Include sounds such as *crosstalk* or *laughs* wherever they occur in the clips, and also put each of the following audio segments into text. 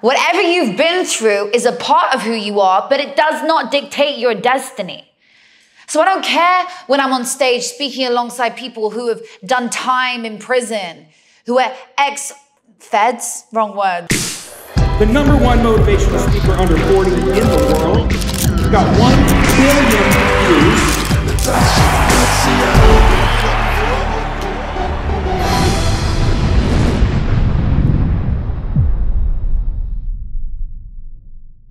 Whatever you've been through is a part of who you are, but it does not dictate your destiny. So I don't care when I'm on stage speaking alongside people who have done time in prison, who are ex feds, wrong word. The number one motivational speaker under 40 in the world. Got 1 billion views.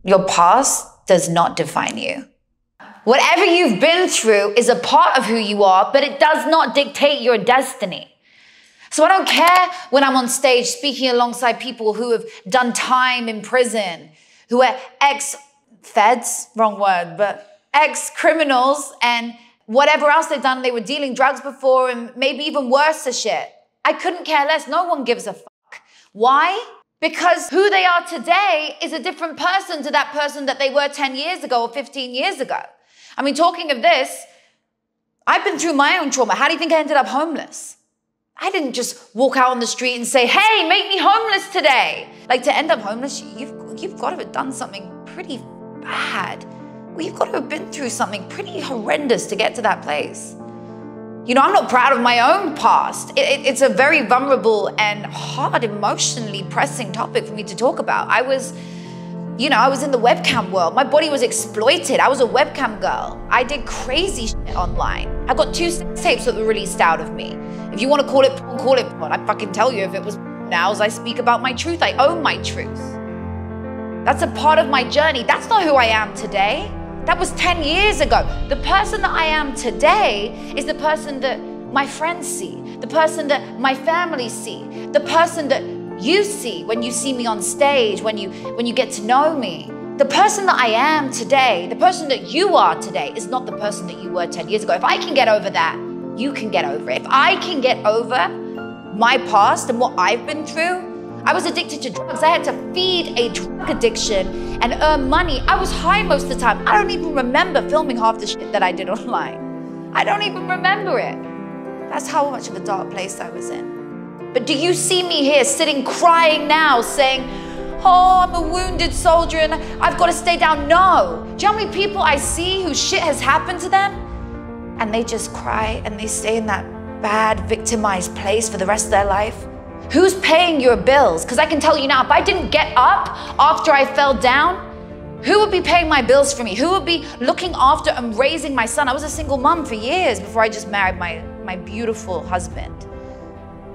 Your past does not define you. Whatever you've been through is a part of who you are, but it does not dictate your destiny. So I don't care when I'm on stage speaking alongside people who have done time in prison, who are ex feds, wrong word, but ex criminals and whatever else they've done. They were dealing drugs before and maybe even worse shit. I couldn't care less. No one gives a fuck. Why? Because who they are today is a different person to that person that they were 10 years ago or 15 years ago. I mean, talking of this, I've been through my own trauma. How do you think I ended up homeless? I didn't just walk out on the street and say, hey, make me homeless today. Like to end up homeless, you've, you've got to have done something pretty bad. Well, you've got to have been through something pretty horrendous to get to that place. You know, I'm not proud of my own past. It, it, it's a very vulnerable and hard, emotionally pressing topic for me to talk about. I was, you know, I was in the webcam world. My body was exploited. I was a webcam girl. I did crazy shit online. I got two tapes that were released out of me. If you want to call it porn, call it porn. I fucking tell you if it was now as I speak about my truth. I own my truth. That's a part of my journey. That's not who I am today. That was 10 years ago. The person that I am today is the person that my friends see, the person that my family see, the person that you see when you see me on stage, when you when you get to know me. The person that I am today, the person that you are today is not the person that you were 10 years ago. If I can get over that, you can get over it. If I can get over my past and what I've been through, I was addicted to drugs. I had to feed a drug addiction and earn money. I was high most of the time. I don't even remember filming half the shit that I did *laughs* online. I don't even remember it. That's how much of a dark place I was in. But do you see me here sitting crying now saying, Oh, I'm a wounded soldier and I've got to stay down? No. Do you know how many people I see whose shit has happened to them? And they just cry and they stay in that bad, victimized place for the rest of their life? Who's paying your bills? Because I can tell you now, if I didn't get up after I fell down, who would be paying my bills for me? Who would be looking after and raising my son? I was a single mom for years before I just married my, my beautiful husband.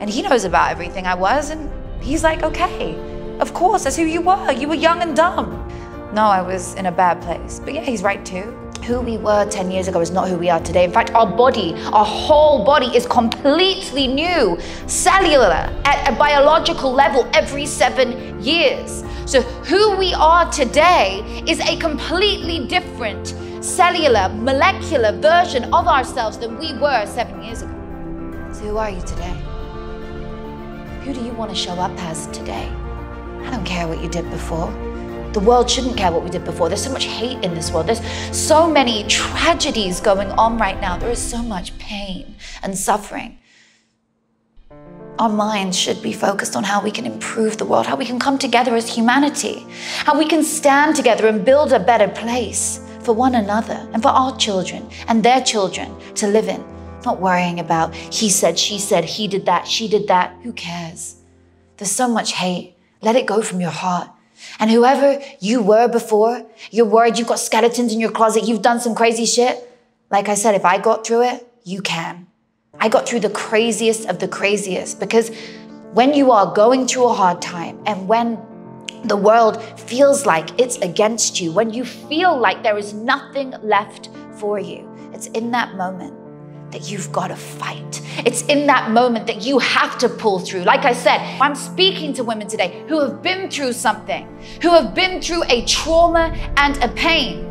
And he knows about everything I was, and he's like, okay, of course, that's who you were. You were young and dumb. No, I was in a bad place. But yeah, he's right too who we were 10 years ago is not who we are today. In fact, our body, our whole body is completely new, cellular, at a biological level every seven years. So, who we are today is a completely different cellular, molecular version of ourselves than we were seven years ago. So, who are you today? Who do you want to show up as today? I don't care what you did before. The world shouldn't care what we did before. There's so much hate in this world. There's so many tragedies going on right now. There is so much pain and suffering. Our minds should be focused on how we can improve the world, how we can come together as humanity, how we can stand together and build a better place for one another and for our children and their children to live in. Not worrying about he said, she said, he did that, she did that. Who cares? There's so much hate. Let it go from your heart. And whoever you were before, you're worried you've got skeletons in your closet, you've done some crazy shit. Like I said, if I got through it, you can. I got through the craziest of the craziest because when you are going through a hard time and when the world feels like it's against you, when you feel like there is nothing left for you, it's in that moment that you've got to fight. It's in that moment that you have to pull through. Like I said, I'm speaking to women today who have been through something, who have been through a trauma and a pain,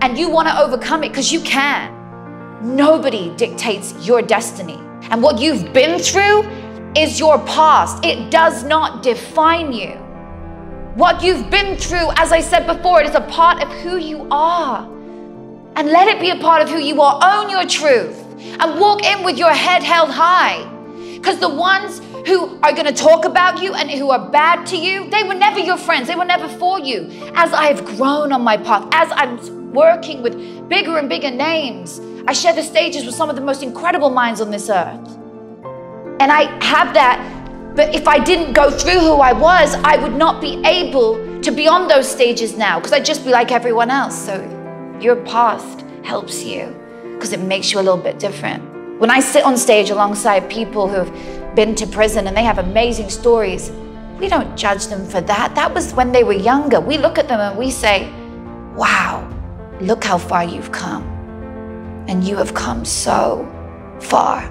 and you want to overcome it because you can. Nobody dictates your destiny. And what you've been through is your past, it does not define you. What you've been through, as I said before, it is a part of who you are. And let it be a part of who you are. Own your truth and walk in with your head held high. Because the ones who are going to talk about you and who are bad to you, they were never your friends. They were never for you. As I have grown on my path, as I'm working with bigger and bigger names, I share the stages with some of the most incredible minds on this earth. And I have that but if I didn't go through who I was, I would not be able to be on those stages now because I'd just be like everyone else. So your past helps you because it makes you a little bit different. When I sit on stage alongside people who've been to prison and they have amazing stories, we don't judge them for that. That was when they were younger. We look at them and we say, wow, look how far you've come. And you have come so far.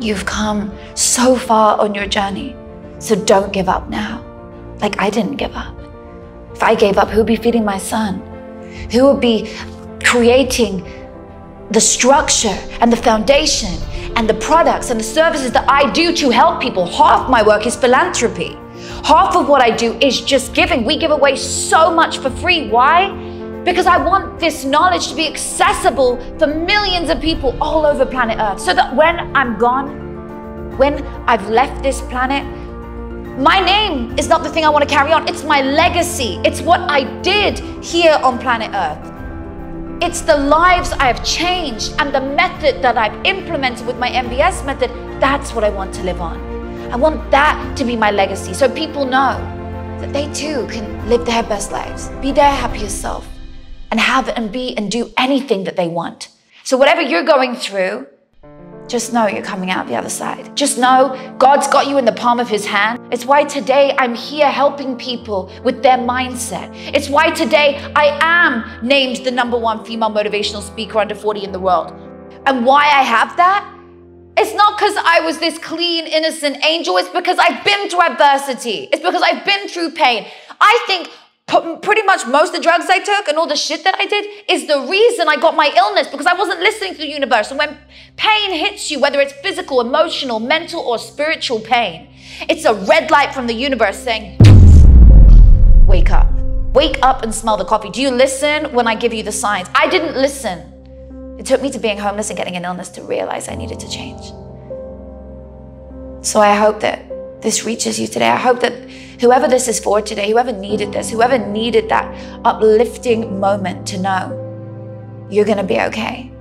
You've come so far on your journey. So don't give up now. Like I didn't give up. If I gave up, who'd be feeding my son? Who would be creating the structure and the foundation and the products and the services that I do to help people? Half my work is philanthropy. Half of what I do is just giving. We give away so much for free. Why? because I want this knowledge to be accessible for millions of people all over planet Earth so that when I'm gone, when I've left this planet, my name is not the thing I want to carry on. It's my legacy. It's what I did here on planet Earth. It's the lives I have changed and the method that I've implemented with my MBS method. That's what I want to live on. I want that to be my legacy so people know that they too can live their best lives, be their happiest self and have and be and do anything that they want. So, whatever you're going through, just know you're coming out the other side. Just know God's got you in the palm of His hand. It's why today I'm here helping people with their mindset. It's why today I am named the number one female motivational speaker under 40 in the world. And why I have that? It's not because I was this clean, innocent angel. It's because I've been through adversity. It's because I've been through pain. I think pretty much most of the drugs I took and all the shit that I did is the reason I got my illness because I wasn't listening to the universe. And when pain hits you, whether it's physical, emotional, mental, or spiritual pain, it's a red light from the universe saying, Wake up. Wake up and smell the coffee. Do you listen when I give you the signs? I didn't listen. It took me to being homeless and getting an illness to realize I needed to change. So I hope that this reaches you today. I hope that whoever this is for today, whoever needed this, whoever needed that uplifting moment to know you're going to be okay.